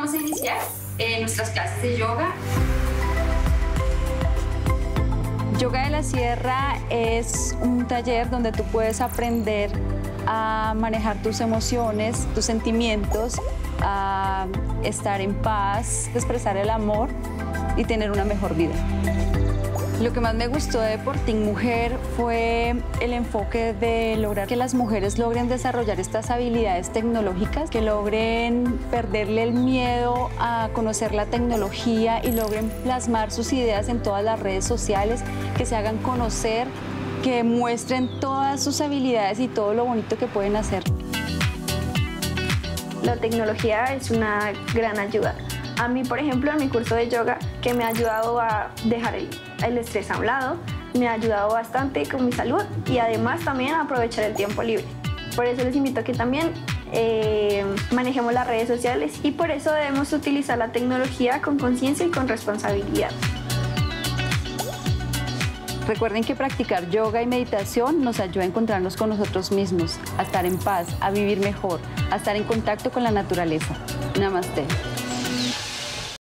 vamos a iniciar eh, nuestras clases de yoga. Yoga de la Sierra es un taller donde tú puedes aprender a manejar tus emociones, tus sentimientos, a estar en paz, expresar el amor y tener una mejor vida. Lo que más me gustó de Porting Mujer fue el enfoque de lograr que las mujeres logren desarrollar estas habilidades tecnológicas, que logren perderle el miedo a conocer la tecnología y logren plasmar sus ideas en todas las redes sociales, que se hagan conocer, que muestren todas sus habilidades y todo lo bonito que pueden hacer. La tecnología es una gran ayuda. A mí, por ejemplo, en mi curso de yoga, que me ha ayudado a dejar el, estrés a un lado, me ha ayudado bastante con mi salud y además también a aprovechar el tiempo libre. Por eso les invito a que también eh, manejemos las redes sociales y por eso debemos utilizar la tecnología con conciencia y con responsabilidad. Recuerden que practicar yoga y meditación nos ayuda a encontrarnos con nosotros mismos, a estar en paz, a vivir mejor, a estar en contacto con la naturaleza. Namaste.